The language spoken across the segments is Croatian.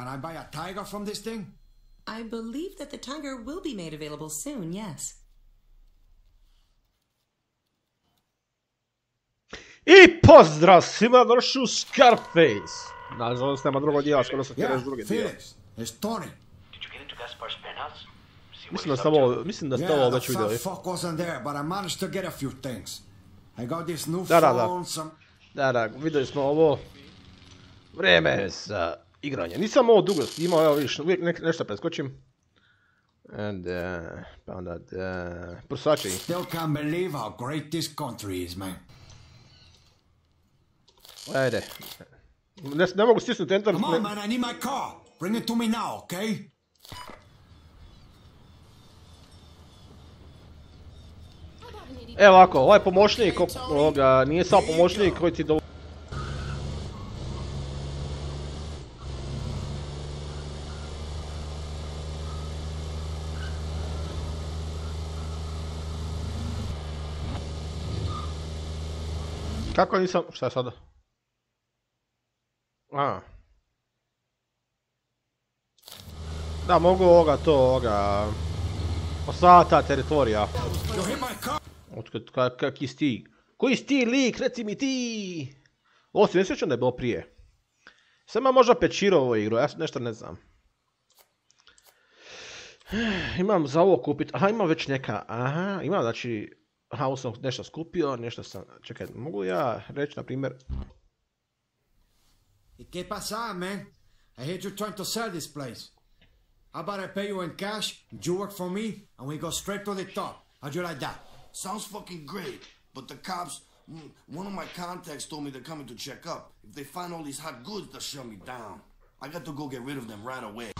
Can I buy a tiger from this thing? I believe that the tiger will be made available soon, yes. I pozdrav svima došli u Scarface! Nažalost nema drugog dijela, skoro sam Yeah, reći drugi dio. Felix. It's Tony. Did you get into Gaspar's penthouse? See what Mislim da he's ste up to? ovo, mislim da ste ovo već vidjeli. fat fuck wasn't there, but I managed to get a few things. I got this new Da, da, da. Da, da, vidjeli smo ovo. Vrijeme je za igranje. Nisam ovo dugo snimao, evo vidiš, uvijek nek- nešto preskočim. And, uh, pa onda, uh, prsače. Still can't believe how great this country is, man. Ajde. Ne, ne mogu stisnuti enter. Come ne- on, man, I need my car. Bring it to me now, okay? Evo ovako, ovaj pomoćnik, ovoga, nije samo pomoćnik koji ti do... Kako nisam, šta sada? A. Da, mogu ovoga, to, ovoga... Teritorija. Hit my car. Otkud, ka, kak si ti? Koji si ti lik, reci mi ti! Ovo se ne sjećam da je bilo prije. Sam ima možda pečiro ovu igru, ja nešto ne znam. Imam za ovo kupit, aha imam već neka, aha, imam znači, aha ovo sam nešto skupio, nešto sam, čekaj, mogu ja reći na primjer, ¿Y qué pasa, man? I heard you're trying to sell this place. How about I pay you in cash, you work for me, and we go straight to the top? How'd you like that? Sounds fucking great, but the cops, mm, one of my contacts told me they're coming to check up. If they find all these hot goods, they'll shut me down. I got to go get rid of them right away.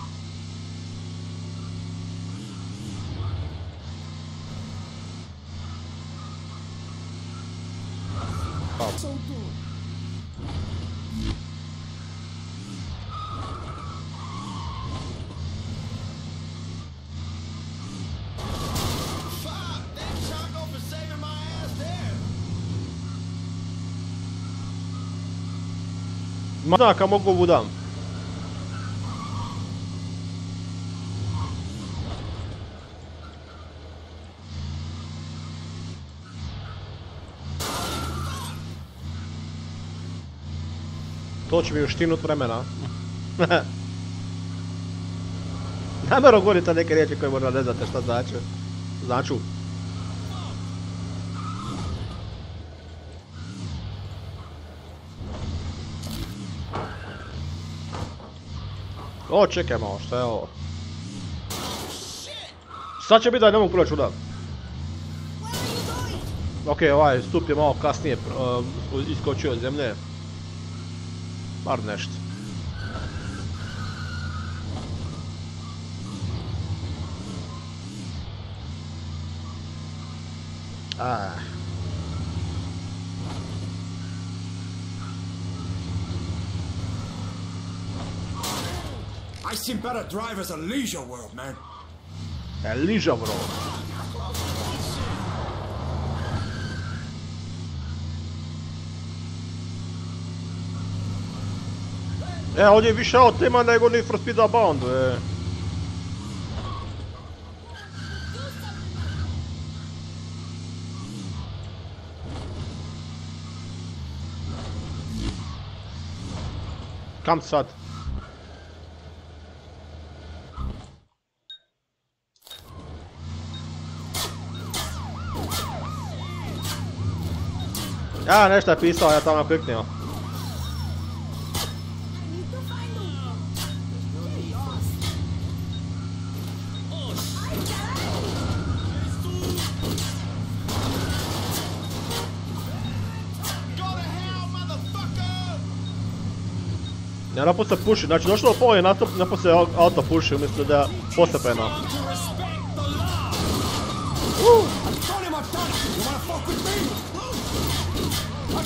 Znaka mogu budam. To će mi uštinut vremena. Namjerno govorite neke riječi koje možda ne znate šta znači. Značu. O, čekaj malo, šta je ovo? Sad će biti da ne mogu proći udar. Ok, ovaj stup je malo kasnije uh, iskočio od zemlje. Bar nešto. Ah. I seen better drivers at Leisure World, man. E, liža bro. E, ovdje je više auto ima nego Need for Speed Abound, e. Kam sad? Ja, nešto je pisao, ja tamo kliknio. Ja napose puši, znači došlo do pola i napose auto puši umjesto da postepeno. Tony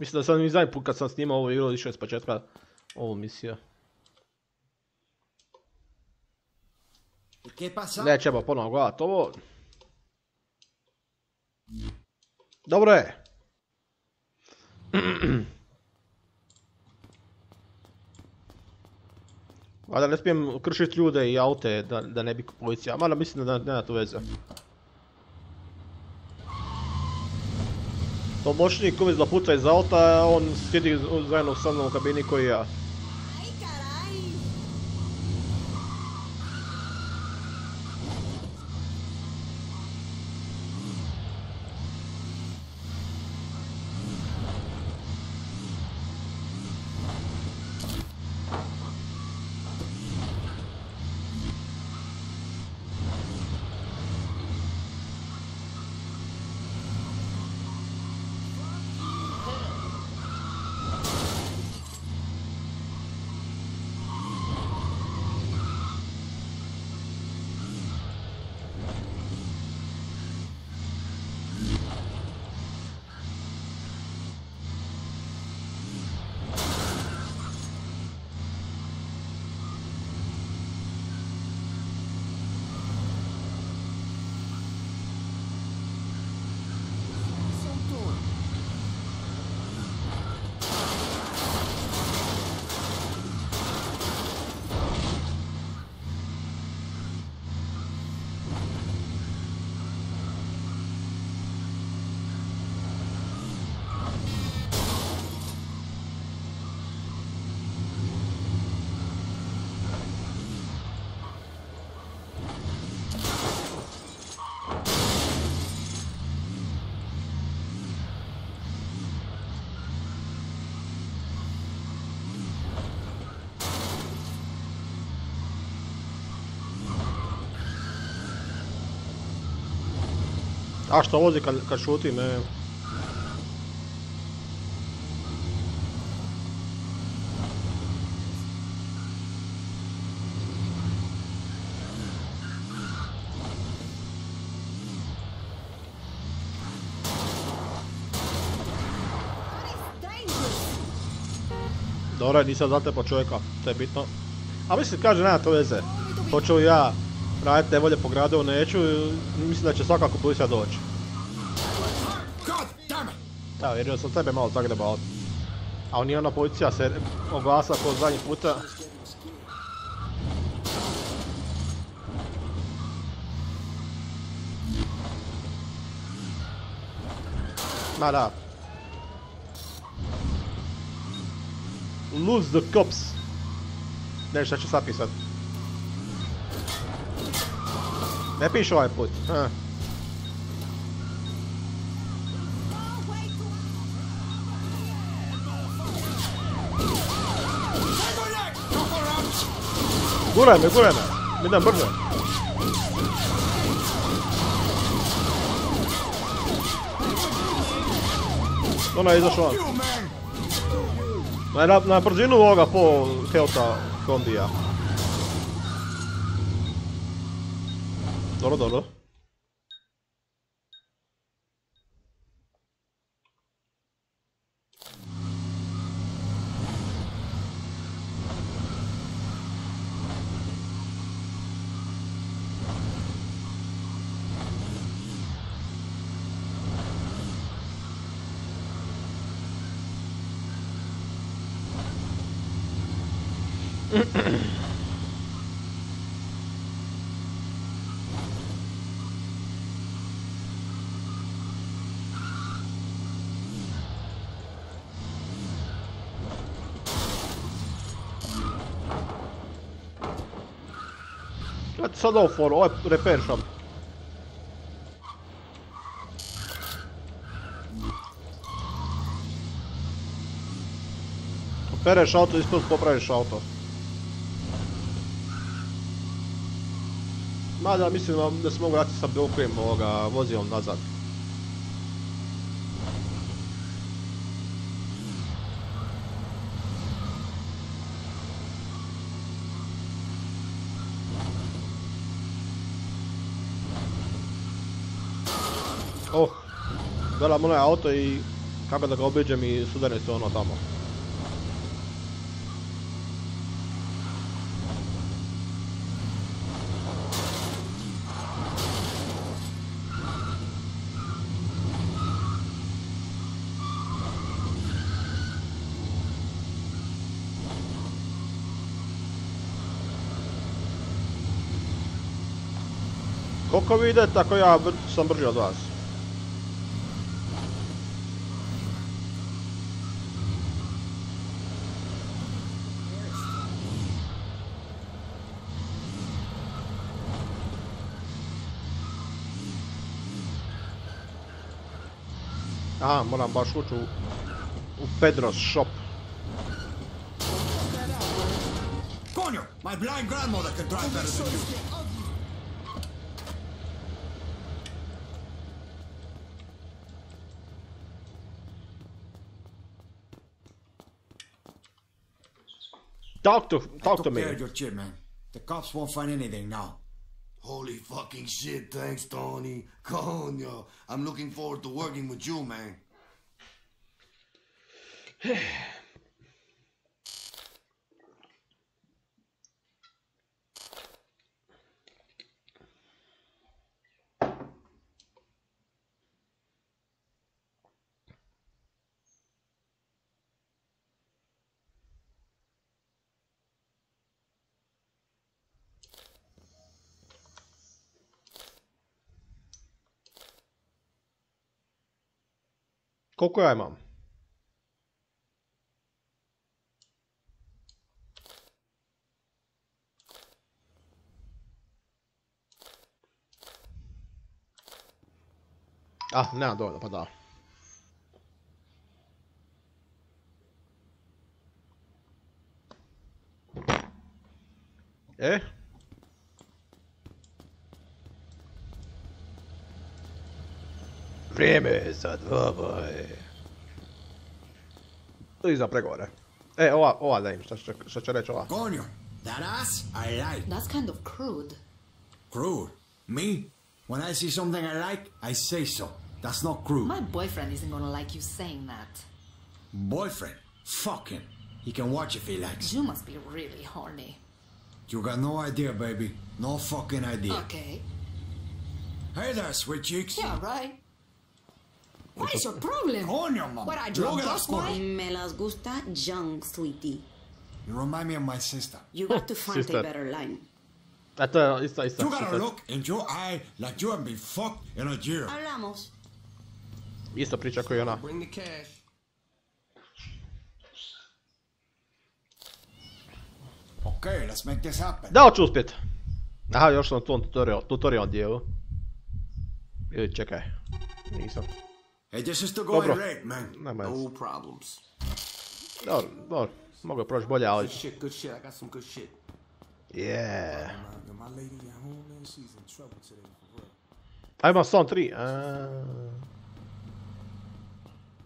Mislim da sam i zadnji put kad sam snimao ovo igru išao iz početka ovu misiju. ¿Y qué pasa? Nećemo ponovno gledat ovo. Dobro je. A da ne smijem kršiti ljude i aute da, da ne bi policija, mada mislim da nema to veze. To moćnik umjesto da puca iz auta, on sjedi zajedno sa mnom u kabini koji ja. A što vozi kad, kad šutim, e. Dobro, nisam zatepao čovjeka, to je bitno. A mislim, kaže, nema to veze. Hoću ja raditi nevolje po gradu, neću, mislim da će svakako policija doći. Da, vjerio sam tebe malo zagrebao. A nije ona policija se oglasila kod zadnji puta. Ma da. Lose the cops. Ne, šta ću sad pisat? Ne pišu ovaj put. Ha. Guraj me, guraj me. Idem brzo. Ona je izašla van. You man! Na, na, na brzinu ovoga po 널어 널어. Dobro. Gledajte sad ovo foru, ovo je repair shop. Pereš auto, ispod popraviš auto. Mada mislim da- se mogu vratiti sa bilo kojim vozilom nazad. Gledam onaj auto i kako da ga obiđem i sudari se ono tamo. Koliko vi idete ako ja sam brži od vas? Aha, moram baš ući u, u Pedro's shop. Coño, my blind grandmother can drive better than you. Talk to, talk to Took me. care of your shit, man. The cops won't find anything now. Holy fucking shit, thanks, Tony. Coño. I'm looking forward to working with you, man. Koliko ja imam? Ah, nemam dovoljno, pa da. E? Vrijeme je za dvoboj. To je za pregovore. E, ova, ova da im, šta će, šta će reći ova? Coño, that ass I like. That's kind of crude. Crude. Me? When I see something I like, I say so. That's not crude. My boyfriend isn't gonna like you saying that. Boyfriend. Fuck him. He can watch if he likes. You must be really horny. You got no idea, baby. No fucking idea. Okay. Hey there, sweet cheeks. Yeah, right. What is your problem? Coño, mama. What, I Look drunk at that us, score. boy? Me las gusta young, sweetie. You remind me of my sister. You got to find Sister. a better line. A to je ista, ista. You got a ista- look in your eye like you haven't been fucked in a year. Hablamos. Ista priča koju ona. Bring the cash. Okay, let's make this happen. Da li ću uspjet? Aha, još sam u tom tutorial, tutorial dijelu. Ili čekaj. Nisam. Hey, this is the going Dobro. rate, man. Nema No problems. Dobro, dobro. Mogu je proći bolje, ali... Good shit, good shit. I got some good shit. Yeah. My lady at home, man, she's in trouble today for real. A imam samo tri. A...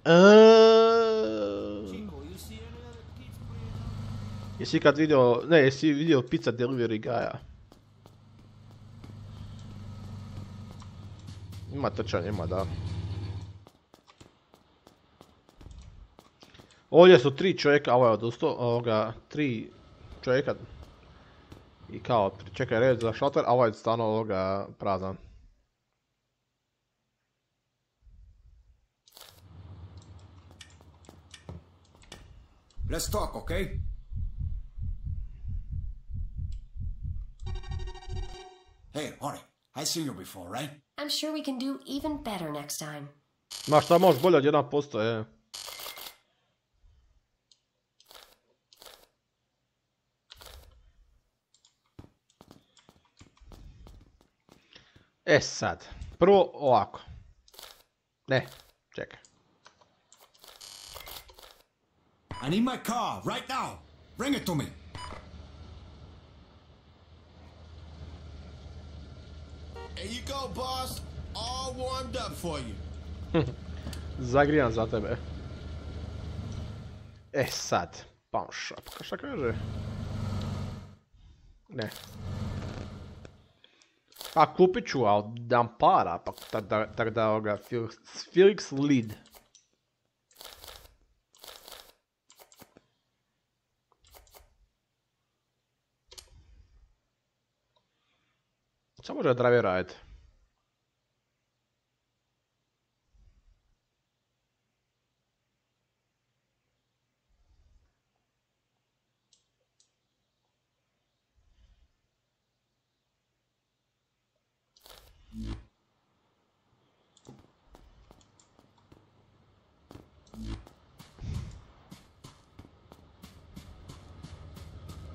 A... Jesi ikad vidio, ne, jesi vidio pizza delivery gaja? Ima trčanje, ima da. Ovdje su tri čovjeka, ovo je odustao, ovoga, tri čovjeka. I kao, čekaj red za šalter, a ovaj je stano ovoga prazan. Let's talk, okay? Hey, honey, I seen you before, right? I'm sure we can do even better next time. Ma šta možeš bolje od 1%, je. E sad, prvo ovako. Ne, čekaj. I need my car right now. Bring it to me. There you go, boss. All warmed up for you. Zagrijan za tebe. E sad, pawn shop, ka šta kaže? Ne. A kupit ću, ali dam para, pa tak da, ovoga, Felix, Lid. Co može Drive raditi?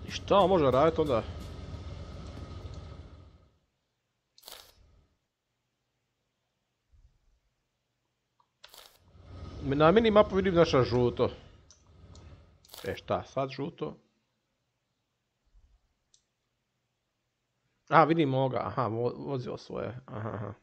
I šta može raditi onda? Na minimapu vidim naša žuto. E šta, sad žuto? A, vidim ovoga, aha, vo- vozio svoje, aha, aha.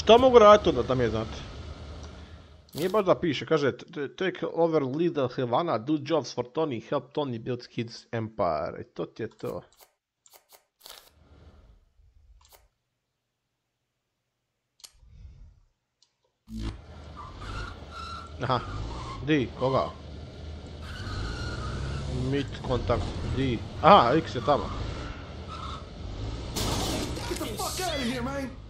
Šta mogu raditi onda da mi je znate? Nije baš da piše, kaže "T- Take over leader Havana, do jobs for Tony, help Tony build his empire. I to ti je to. Aha, di, koga? Meet kontakt, di. Aha, X je tamo. Get the fuck out of here, man!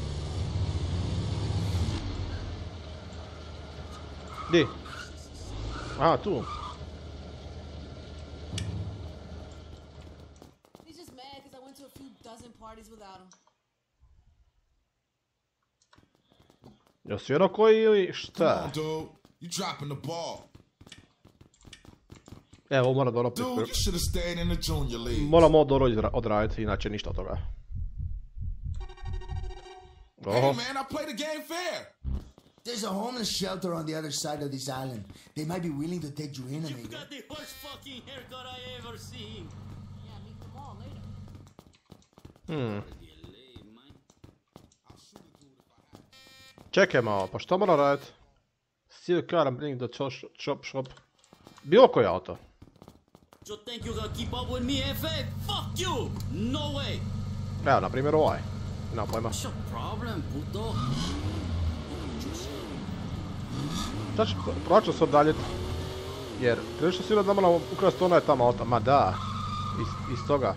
Di? Aha, tu. He's just mad because I went to a few dozen parties without him. Jel svjero koji ili šta? Evo, ovo mora dobro Dude, prispre... you should have stayed in the junior league. Moram ovo dobro odraditi, inače ništa od toga. Hey, Oho, man, I play the game fair. There's a homeless shelter on the other side of this island. They might be willing to take you in, amigo. You got the worst fucking haircut I ever seen. Yeah, meet them all later. hmm. Čekaj malo, pa što mora raditi? Steal car and bring the cho- chop shop. Bilo koji auto. You think you gonna keep up with me, FA? Fuck you! No way! Evo, na primjer ovaj. Nema pojma. What's your problem, puto? Šta ću, probat ću se odaljiti. Jer, prilično sigurno da moram ukrasti onaj tamo auto. Ma da, iz, iz toga.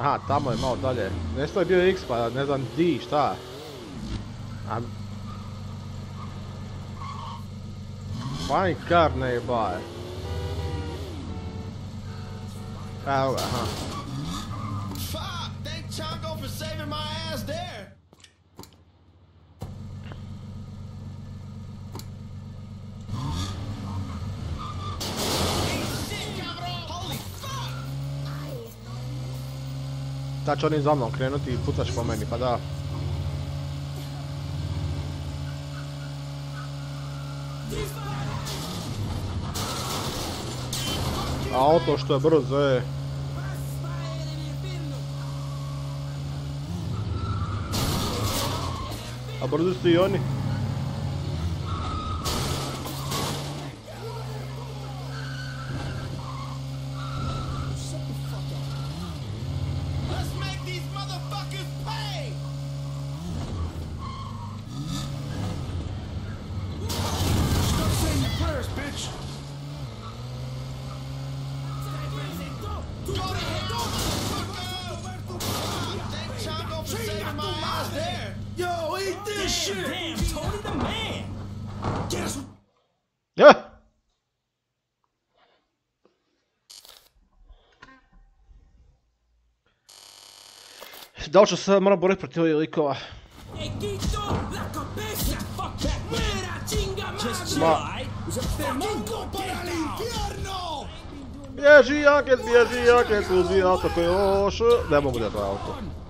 Aha, tamo je malo dalje. Nesto je bio X pa ne znam di, šta. A... Fine car ne. Evo ga, aha. Fuck, thank Chongo for saving my ass Sad će oni za mnom krenuti i pucaš po meni, pa da. Auto što je brzo je. A brzo su i oni. shit! Tony the man! Guess what? Yeah. Dal ću se, moram boriti protiv ovih likova. Bježi, Jaket, bježi, Jaket, uzi auto koji je loš. Ne mogu da je auto.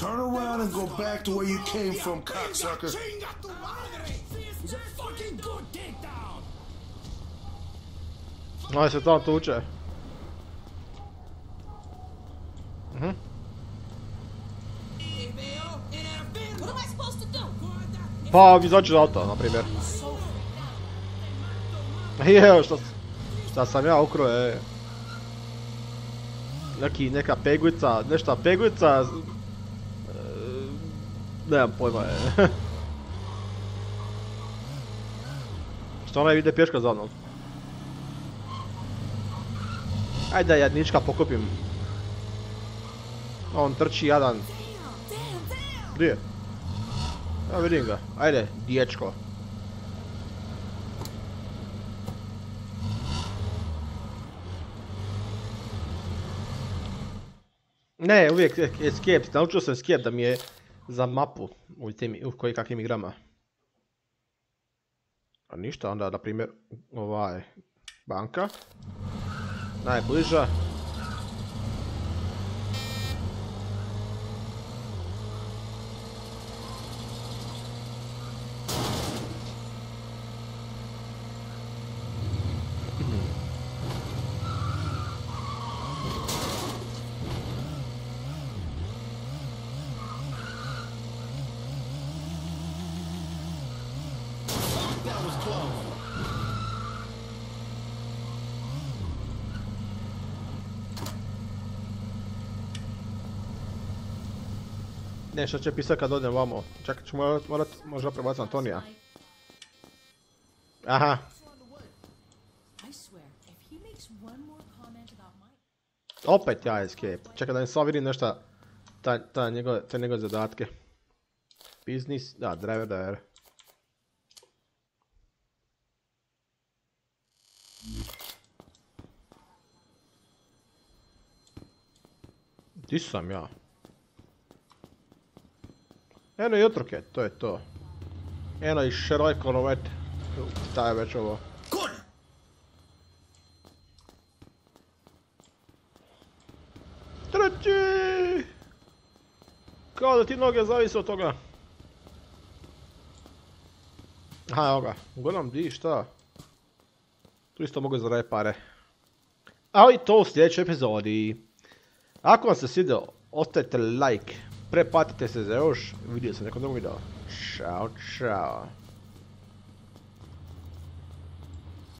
Turn around and go back to where you came from, cocksucker. Aj se tamo tuče. Mhm. What am I supposed to do? Pa izaći iz auta, na primjer. Jeo, šta, šta sam ja ukro je... Neki, neka peguica, nešta peguica... e, Nemam pojma je. Što ona ide pješka za mnom? Ajde da jadnička pokupim. On trči jadan. Gdje je? Ja vidim ga. Ajde, dječko. Ne, uvijek escape, naučio sam escape da mi je za mapu u tim, u koji kakvim igrama. A ništa, onda na primjer ovaj banka. Najbliža. Ne, što će pisat kad odem vamo? Čak ću morat, možda prebaciti Antonija. Aha, opet ja escape. Čekaj da mi samo vidim nešto, ta, ta njegove, te njegove zadatke. Business, da, driver, driver. Di sam ja? Eno i otroke, to je to. Eno i Šrojkolovet. Šta je već ovo? Treći! Kao da ti noge zavise od toga. Aha, evo ga. Uglavnom, di, šta? Tu isto mogu zaraditi pare. Ali to u sljedećoj epizodi. Ako vam se svidio, ostavite like, prepatite se za još, vidio sam nekom drugom videu. Ćao, čao.